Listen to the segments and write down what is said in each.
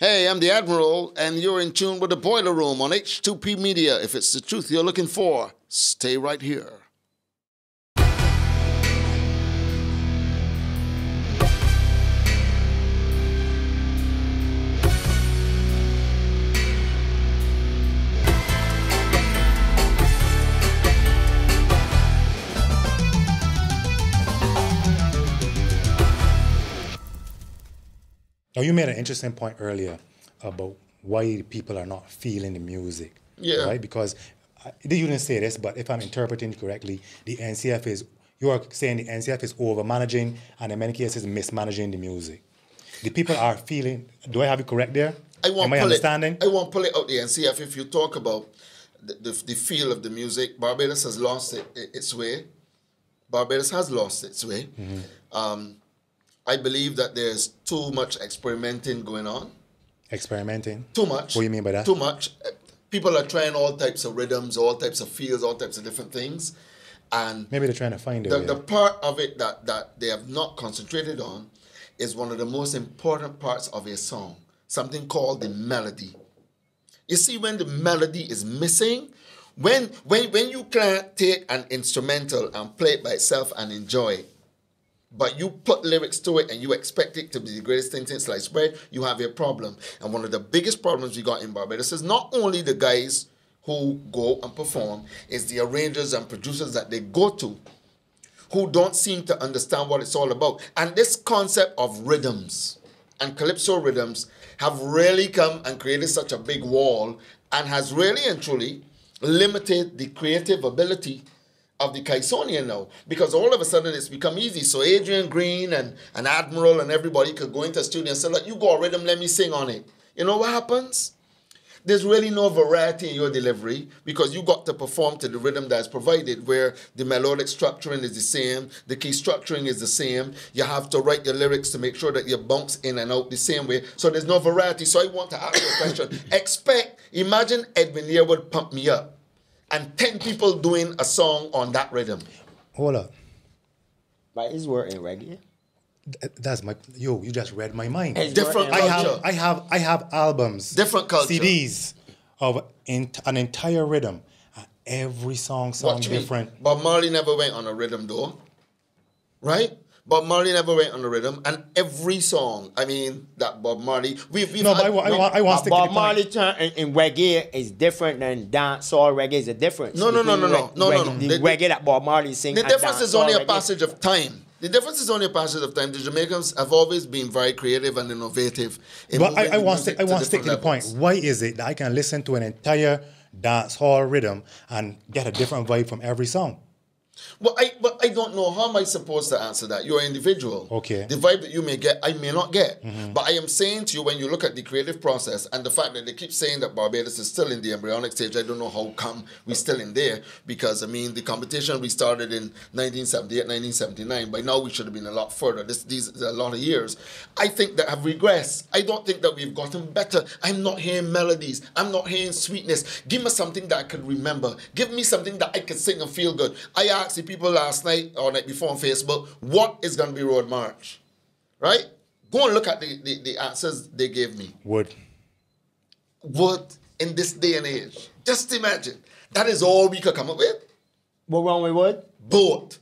Hey, I'm the Admiral, and you're in tune with the Boiler Room on H2P Media. If it's the truth you're looking for, stay right here. Now, you made an interesting point earlier about why people are not feeling the music. Yeah. Right? Because I, you didn't say this, but if I'm interpreting correctly, the NCF is, you are saying the NCF is over managing and in many cases mismanaging the music. The people are feeling, do I have it correct there? I won't Am I pull understanding? It, I won't pull it out the NCF. If you talk about the, the, the feel of the music, Barbados has lost it, its way. Barbados has lost its way. Mm-hmm. Um, I believe that there's too much experimenting going on. Experimenting. Too much. What do you mean by that? Too much. People are trying all types of rhythms, all types of feels, all types of different things. And Maybe they're trying to find a the, the part of it that, that they have not concentrated on is one of the most important parts of a song, something called the melody. You see, when the melody is missing, when when when you can't take an instrumental and play it by itself and enjoy it, but you put lyrics to it and you expect it to be the greatest thing since sliced bread, you have a problem. And one of the biggest problems we got in Barbados is not only the guys who go and perform, it's the arrangers and producers that they go to who don't seem to understand what it's all about. And this concept of rhythms and calypso rhythms have really come and created such a big wall and has really and truly limited the creative ability of the Kaisonian now because all of a sudden it's become easy. So Adrian Green and, an Admiral and everybody could go into a studio and say, look, you go a rhythm, let me sing on it. You know what happens? there's really no variety in your delivery because you got to perform to the rhythm that's provided where the melodic structuring is the same the key structuring is the same you have to write your lyrics to make sure that you bounce in and out the same way so there's no variety so i want to ask you a question expect imagine edwin would pump me up and 10 people doing a song on that rhythm Hold up. But it's working reggae. Th- That's my, yo, you just read my mind. It's Different working. I have I have I have albums, Different culture. CDs of in, an entire rhythm. Every song sounds Watch me. different. Bob Marley never went on a rhythm though. Right? Bob Marley never went on a rhythm. And every song, I mean, that Bob Marley, we've, we've No, but had- I, I want I want to Bob Marley turn in, in reggae is different than dancehall reggae is a difference. No, no, no, no, no. No, no, no. The, The- the- reggae that Bob Marley sing. The difference is only a reggae. passage of time. The difference is only a passage of time. The Jamaicans have always been very creative and innovative. In But I, I want to, I want to stick to the point. Why is it that I can listen to an entire dance hall rhythm and get a different vibe from every song? Well, I but I don't know how am I supposed to answer that. You're an individual. Okay. Mm-hmm. The vibe that you may get, I may not get. But I am saying to you, when you look at the creative process and the fact that they keep saying that Barbados is still in the embryonic stage, I don't know how come we're still in there. Because I mean, the competition we started in 1978, 1979. By now we should have been a lot further. This these a lot of years. I think that have regressed. I don't think that we've gotten better. I'm not hearing melodies. I'm not hearing sweetness. Give me something that I can remember. Give me something that I can sing and feel good. I asked the people last night or night before on Facebook, what is going to be Road March? Right? Go and look at the, the, the answers they gave me. Would What in this day and age? Just imagine. That is all we could come up with. What wrong with what? Both.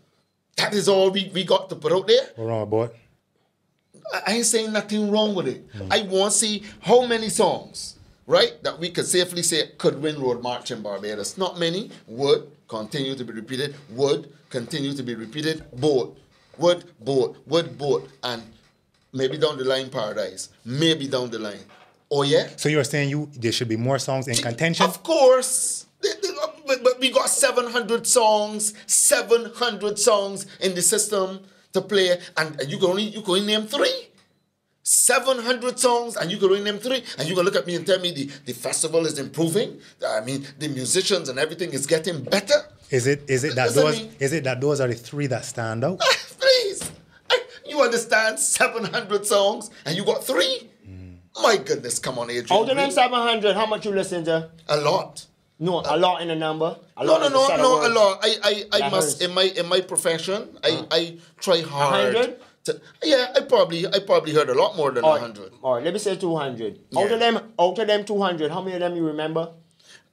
That is all we, we got to put out there. what wrong about? I- I ain't saying nothing wrong with it. I want to see how many songs, right, that we could safely say could win Road March in Barbados. Not many. Would continue to be repeated. Would continue to be repeated. Both. Would, both. Would, both. And maybe down the line, Paradise. Maybe down the line. Oh, yeah? So you're saying you there should be more songs in contention? Of course. But, we got 700 songs, 700 songs in the system to play, and, and you can only you can only name three. 700 songs, and you can only name three, and you can look at me and tell me the, the festival is improving. I mean, the musicians and everything is getting better. Is it is it that Listen, those me. is it that those are the three that stand out? Ah, please, you understand 700 songs, and you got three. Hmm. My goodness, come on, Adrian. Out of them 700, how much you listen to? A lot. No, a lot in the number. A No, lot no, in no, no, a lot. I, I, I That must hurts. in my in my profession, I, uh. I try hard 100? To, yeah, I probably I probably heard a lot more than a All right, hundred. all right, let me say 200. Out Yeah. of them, out of them 200, how many of them you remember?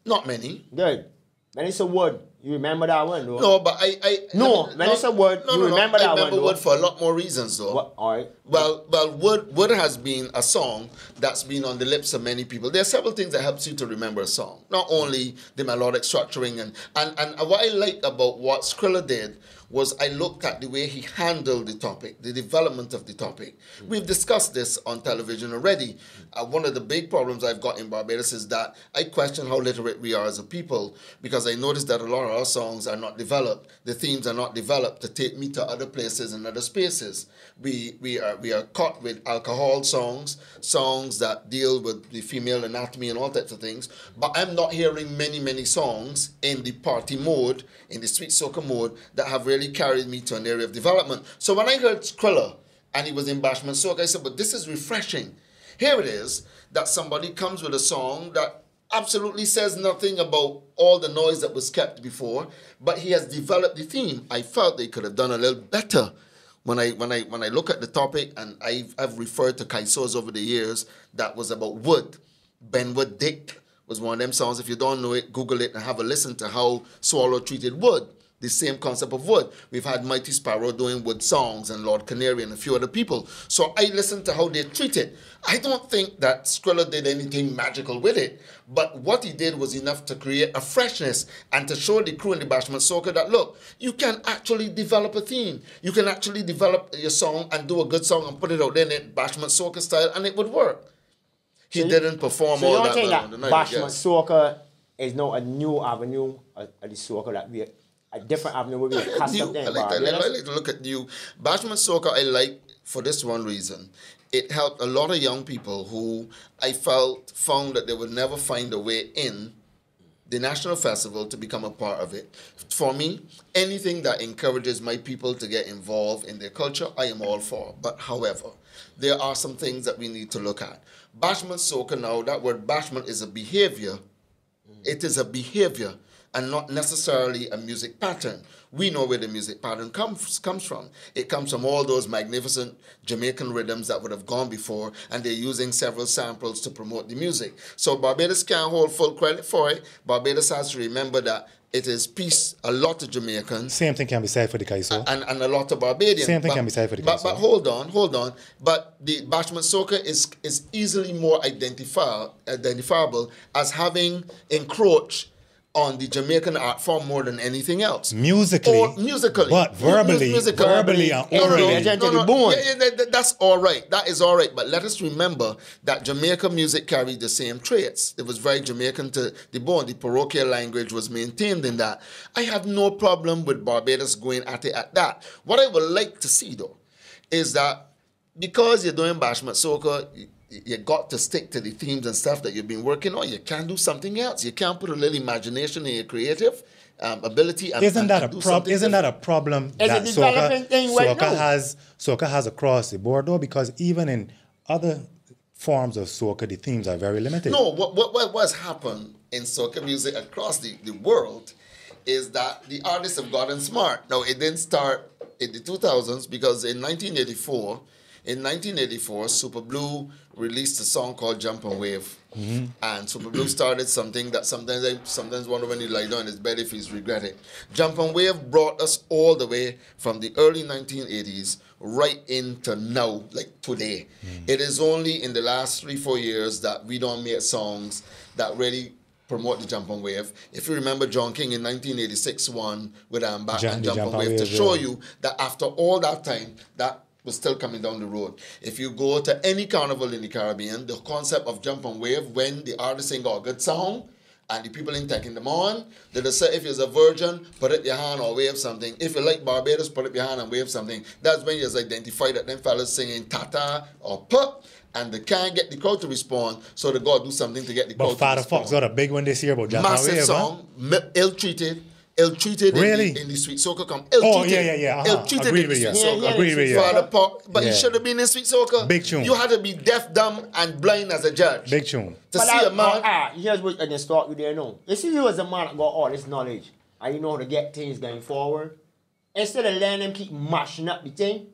Not many. Good. When it's a word, you remember that one, though? No, but I, I No, I when it's a word, you remember I that one, remember though. word for a lot more reasons though. What? All right. Well, well, Wood, Wood has been a song that's been on the lips of many people. There are several things that helps you to remember a song. Not only the melodic structuring and and and what I like about what Skrilla did was I looked at the way he handled the topic, the development of the topic. We've discussed this on television already. Uh, one of the big problems I've got in Barbados is that I question how literate we are as a people because I noticed that a lot of our songs are not developed. The themes are not developed to take me to other places and other spaces. We we are we are caught with alcohol songs, songs that deal with the female anatomy and all types of things. But I'm not hearing many many songs in the party mode, in the street soca mode that have really carried me to an area of development. So when I heard Skrilla and he was in Bashment Soca, I said, but this is refreshing. Here it is that somebody comes with a song that absolutely says nothing about all the noise that was kept before, but he has developed the theme. I felt they could have done a little better. When I when I when I look at the topic, and I've, I've referred to Kaisos over the years, that was about wood. Ben Wood Dick was one of them songs. If you don't know it, Google it and have a listen to how Swallow treated wood. The same concept of wood. We've had Mighty Sparrow doing wood songs and Lord Canary and a few other people. So I listened to how they treat it. I don't think that Skrilla did anything magical with it, but what he did was enough to create a freshness and to show the crew in the Bashment Soca that look, you can actually develop a theme. You can actually develop your song and do a good song and put it out there in it Bashment Soca style and it would work. He So didn't perform So you all don't that think that on the night. I Bashment. Soca is now a new avenue of, of the soca that we a different avenue where we New, accustomed I in like, that. I like to look at you. Bashment Soca I like for this one reason. It helped a lot of young people who I felt found that they would never find a way in the national festival to become a part of it. For me, anything that encourages my people to get involved in their culture, I am all for. But however, there are some things that we need to look at. Bashment Soca now, that word bashment is a behavior. It is a behavior and not necessarily a music pattern. We know where the music pattern comes comes from. It comes from all those magnificent Jamaican rhythms that would have gone before, and they're using several samples to promote the music. So Barbados can't hold full credit for it. Barbados has to remember that it is peace a lot of Jamaicans Same thing can be said for the Kaiso. and, and a lot of Barbadians. Same thing but, can be said for the but, case, but hold on, hold on. But the Bashment Soca is is easily more identifiable identifiable as having encroached on the Jamaican art form more than anything else. Musically, Or musically. but Mu- mu- verbally, musically. verbally and No, no, no, orally. No, the no. Yeah, yeah, that- that- that's all right. That is all right. But let us remember that Jamaica music carried the same traits. It was very Jamaican to the bone. The parochial language was maintained in that. I have no problem with Barbados going at it at that. What I would like to see though is that because you're doing Bashment Soca, you, got to stick to the themes and stuff that you've been working on. You can't do something else. You can't put a little imagination in your creative um, ability. And, Isn't that and a problem? Isn't that a problem It's a that soca, right has soca has across the board though? Because even in other forms of soca, the themes are very limited. No, what, what, what what's happened in soca music across the, the world is that the artists have gotten smart. Now, it didn't start in the 2000s because in 1984, in 1984, Super Blue released a song called Jump and Wave. And Super Blue started something that sometimes I sometimes wonder when he lie down in his bed if he's regret it. Jump and Wave brought us all the way from the early 1980s right into now, like today. It is only in the last three, four years that we don't make songs that really promote the jump and wave. If you remember John King in 1986 one with um, back and jump, Jump and and wave to show yeah. you that after all that time that was still coming down the road. If you go to any carnival in the Caribbean, the concept of jump and wave when the artist ain't got a good song and the people ain't taking them on, they just say if you're a virgin, put up your hand or wave something. If you like Barbados, put up your hand and wave something. That's when you just identify that them fellas singing tata or pup and they can't get the crowd to respond, so they gotta do something to get the but crowd Father to respond. But Fox got a big one this year about Jump and Massive Wave, huh? song, mi- ill-treated, ill-treated Really? in, the, in the Sweet Soca come. Oh Ill-treated, yeah, yeah, yeah. Uh-huh. Ill-treated Agreed in with the you. Sweet Yeah, Soca. yeah, Agreed with you. Father Pop, but Yeah. he should have been in Sweet Soca. Big tune. You had to be deaf, dumb, and blind as a judge. Big tune. To But see I- a man. ah, ah, here's what I can start with there now. You see, you as a man that got all this knowledge and you know how to get things going forward. Instead of letting them keep mashing up the thing,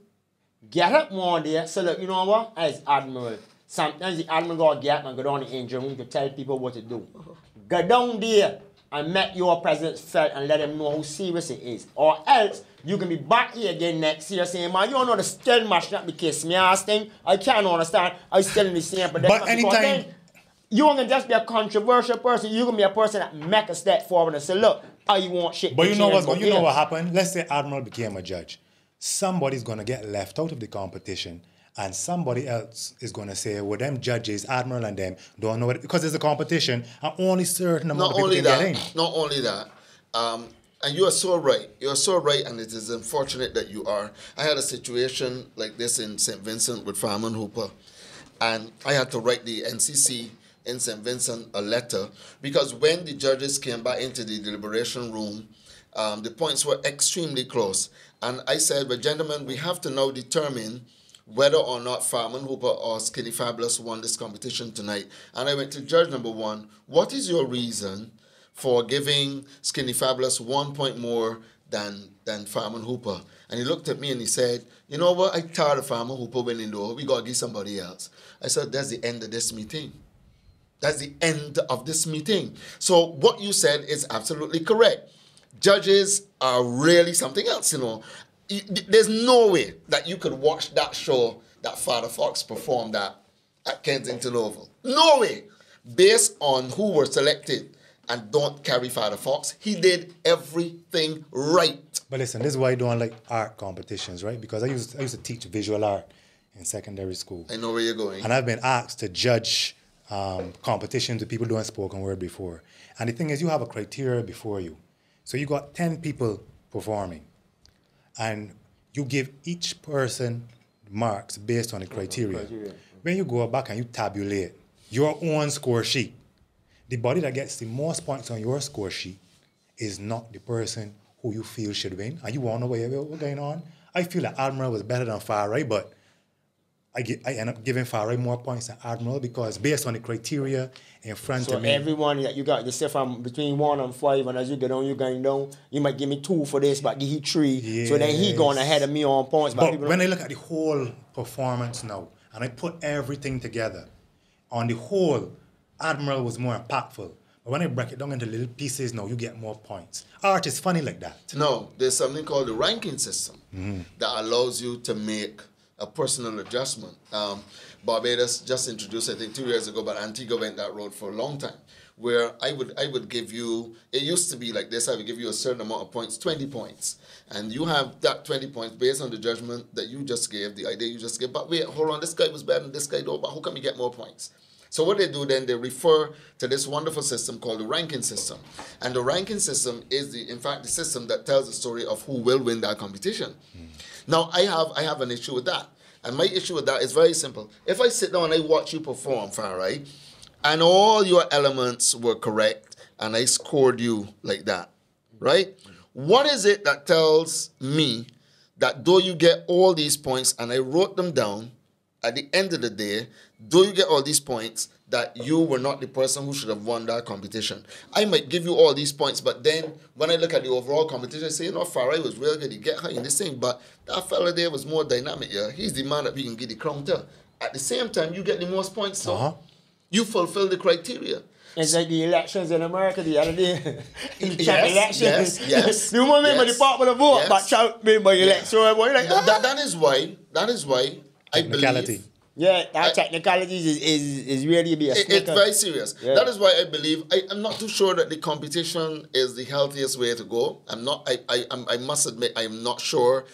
get up one day, so look, you know what? As Admiral, sometimes the Admiral got to get up and go down the engine room to tell people what to do. Go down there and make your presence felt and let them know how serious it is. Or else, you can be back here again next year saying, man, you don't know the still mashing up the case. Me ask thing, I can't understand. I still in the same. But Because anytime- You ain't gonna just be a controversial person. You gonna be a person that make a step forward and say, look, how you want shit But you know what's but going you know what happened? Let's say Admiral became a judge. Somebody's gonna get left out of the competition. And somebody else is gonna say, well, them judges, Admiral and them, don't know it because it's a competition and only certain amount Not of people only can that, get in. not only that, um, and you are so right. You are so right, and it is unfortunate that you are. I had a situation like this in St. Vincent with Fireman Hooper, and I had to write the NCC in St. Vincent a letter because when the judges came back into the deliberation room, um, the points were extremely close. And I said, but gentlemen, we have to now determine whether or not Fireman Hooper or Skinny Fabulous won this competition tonight. And I went to judge number one. What is your reason for giving Skinny Fabulous one point more than than Fireman Hooper? And he looked at me and he said, You know what? I tired of Fireman Hooper winning though. We gotta give somebody else. I said, That's the end of this meeting. That's the end of this meeting. So what you said is absolutely correct. Judges are really something else, you know. There's no way that you could watch that show that Father Fox performed at, at Kensington Oval. No way. Based on who were selected and don't carry Father Fox, he did everything right. But listen, this is why I don't like art competitions, right? Because I used I used to teach visual art in secondary school. I know where you're going. And I've been asked to judge um, competitions with people doing spoken word before. And the thing is, you have a criteria before you. So you got 10 people performing. And you give each person marks based on the criteria. criteria. When you go back and you tabulate your own score sheet, the body that gets the most points on your score sheet is not the person who you feel should win. And you want to know what's going on? I feel that Admiral was better than Farai, but I, get, I end up giving Farai more points than Admiral because based on the criteria in front So of me. So everyone that you got, you say from between one and five, and as you get on, you going down. You might give me two for this, but give he three. So then he going ahead of me on points. But, But when I look at the whole performance now, and I put everything together, on the whole, Admiral was more impactful. But when I break it down into little pieces now, you get more points. Art is funny like that. No, there's something called the ranking system mm-hmm. that allows you to make a personal adjustment. Um, Barbados just introduced, I think, two years ago, but Antigua went that road for a long time. Where I would I would give you it used to be like this, I would give you a certain amount of points, 20 points. And you have that 20 points based on the judgment that you just gave, the idea you just gave. But wait, hold on, this guy was better than this guy though, but how come you get more points? So what they do then, they refer to this wonderful system called the ranking system. And the ranking system is the, in fact, the system that tells the story of who will win that competition. Hmm. Now I have I have an issue with that. And my issue with that is very simple. If I sit down and I watch you perform, Farai, and all your elements were correct, and I scored you like that, right? What is it that tells me that though you get all these points, and I wrote them down, at the end of the day, though you get all these points, that you were not the person who should have won that competition. I might give you all these points, but then when I look at the overall competition, I say, you know, Farai was real good. He get her in this thing, but that fella there was more dynamic. Yeah, he's the man that we can get the crown to. At the same time, you get the most points, so Uh-huh. you fulfill the criteria. It's like the elections in America the other day. the Yes, elections. yes, yes, you want me by the yes, popular vote, yes. but Trump made by electoral boy. Like, That, that- that is why. That is why I Technicality. believe. Yeah, that I- technicalities is, is, is really be a It- it's very serious. Yeah. That is why I believe I, I'm not too sure that the competition is the healthiest way to go. I'm not. I I, I'm, I must admit I am not sure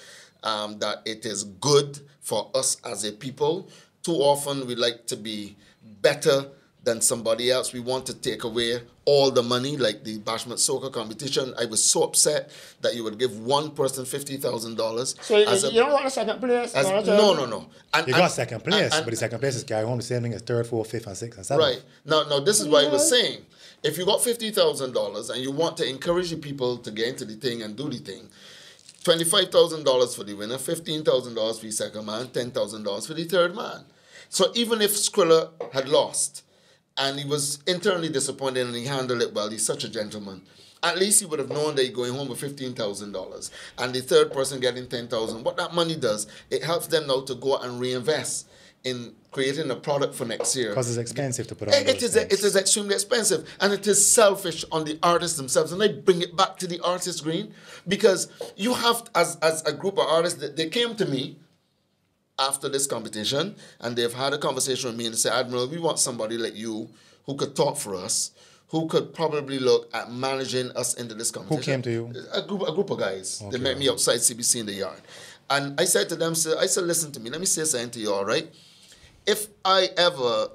um, that it is good for us as a people. Too often we like to be better than somebody else. We want to take away all the money, like the Bashment Soca competition. I was so upset that you would give one person fifty thousand dollars. so you, you don't want a second place? as, You want a no, no, no. And, You and- got second place, and- but the second place is carry home the same thing as third, fourth, fifth, and sixth, and seventh. Right. Now, now this is what I was saying. If you got fifty thousand dollars and you want to encourage the people to get into the thing and do the thing, twenty-five thousand dollars for the winner, fifteen thousand dollars for the second man, ten thousand dollars for the third man. So even if Skrilla had lost, and he was internally disappointed and he handled it well, he's such a gentleman. at least he would have known that you're going home with fifteen thousand dollars, and the third person getting ten thousand. What that money does, it helps them now to go out and reinvest in creating a product for next year. Because it's expensive to put on It- it is things. it is extremely expensive, and it is selfish on the artists themselves. And I bring it back to the artist green because you have as as a group of artists they came to me after this competition and they've had a conversation with me and they say, Admiral, we want somebody like you who could talk for us, who could probably look at managing us into this competition. Who came to you? A group, a group of guys. Okay. They met me outside CBC in the yard. And I said to them, sir, I said, listen to me, let me say something to you, all right? If I ever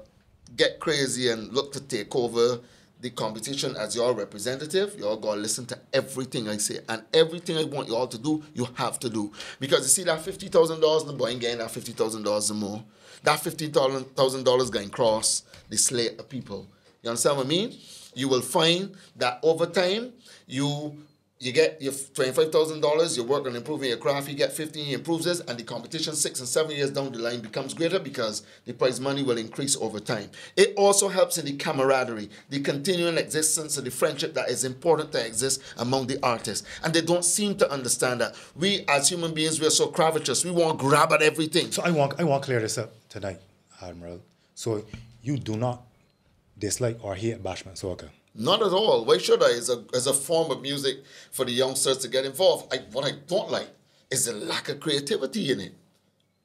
get crazy and look to take over the competition as your representative, y'all gotta listen to everything I say. And everything I want y'all to do, you have to do. Because you see that $50,000 in the boy ain't getting that $50,000 and more. That $50,000 going cross the slate of people. You understand what I mean? You will find that over time, you you get your twenty-five thousand dollars. You work on improving your craft. You get fifteen, you improves this, and the competition six and seven years down the line becomes greater because the prize money will increase over time. It also helps in the camaraderie, the continuing existence of the friendship that is important to exist among the artists. And they don't seem to understand that we, as human beings, we are so covetous. We want to grab at everything. So I want I want to clear this up tonight, Admiral. So you do not dislike or hate bashment soca. Not at all. Why should I? As a as a form of music for the youngsters to get involved. I, what I don't like is the lack of creativity in it.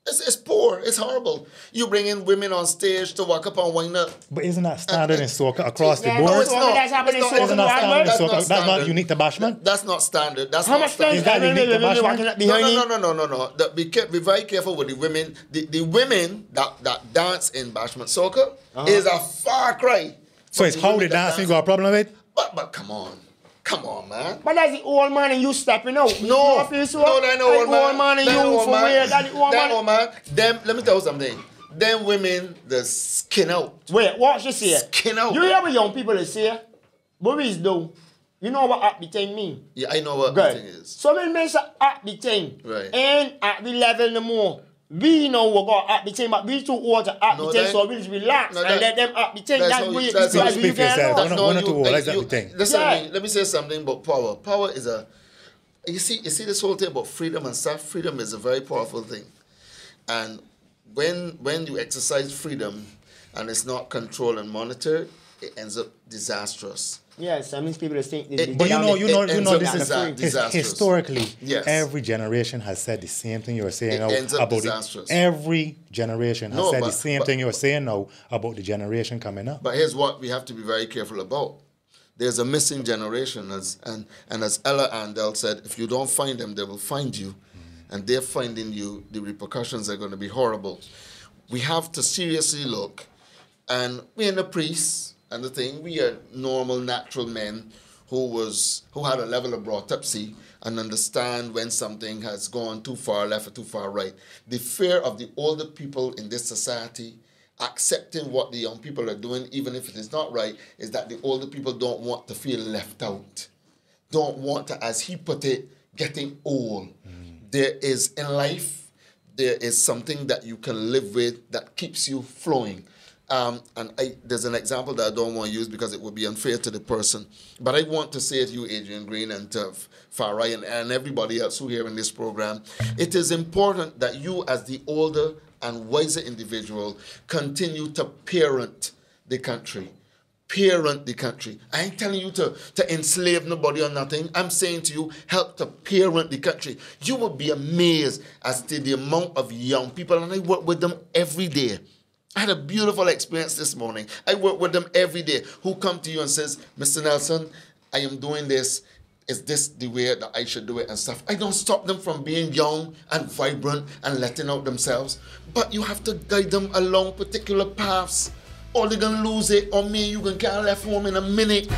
It's, it's poor. It's horrible. You bring in women on stage to walk up and wind up. But isn't that standard in soca across Yeah, the no, board? it's not. That's It's so Isn't that standard in That's not That's not unique to bashment. That's not standard. That's How not much time standard. Is that unique to Bashment? No, no, no, no, no, no, no. The- be, care, be very careful with the women. The, the women that, that dance in bashment soca Uh-huh. is a far cry. So from it's the how women they that dance you got a problem with? But but come on, come on, man. But that's the old man and you stepping out. No, You feel so? no, that no old man. old man and That you old for man. where? That the old That man. old man. Them, let me tell you something. Them women, the skin out. Wait, what she say? Skin out. You hear what young people they say? Boys do. You know what at the thing mean? Yeah, I know what the thing is. So when men say at the thing, Right. and at the level no more. We know we got at the thing, but we too old to at No, the thing, so we just relax no, and let them at the thing. that's That's how what you- you, that's that's what you you speak can yourself. know. We're not- No, we're not you- too old. like, That's you- everything. Listen, Yeah. to me, let me say something about power. Power is a. You see, you see this whole thing about freedom and stuff. Freedom is a very powerful thing, and when when you exercise freedom, and it's not controlled and monitored, it ends up disastrous. Yes, I mean, people are saying. they, It- But you know, you know, you know, this is uh, disa- his- disastrous. historically. Yes. Every generation has said the same thing you're saying It now ends up about disastrous. it. Every generation has No, said but- the same but- thing you're saying now about the generation coming up. But here's what we have to be very careful about. There's a missing generation, as and and as Ella Andall said, if you don't find them, they will find you, and they're finding you. The repercussions are going to be horrible. We have to seriously look, and we're the priests and the thing. We are normal, natural men who was who had a level of autopsy and understand when something has gone too far left or too far right. The fear of the older people in this society accepting what the young people are doing, even if it is not right, is that the older people don't want to feel left out. Don't want to, as he put it, getting old. Mm. There is in life, there is something that you can live with that keeps you flowing. Um, and I, there's an example that I don't want to use because it would be unfair to the person. But I want to say to you, Adrian Green, and to Farai and, and everybody else who here in this program, it is important that you, as the older and wiser individual, continue to parent the country parent the country. I ain't telling you to, to enslave nobody or nothing. I'm saying to you, help to parent the country. You will be amazed as to the amount of young people, and I work with them every day. I had a beautiful experience this morning. I work with them every day who come to you and says, Mr. Nelson, I am doing this. Is this the way that I should do it and stuff? I don't stop them from being young and vibrant and letting out themselves, but you have to guide them along particular paths or they're gonna lose it, or me, you can get left home in a minute.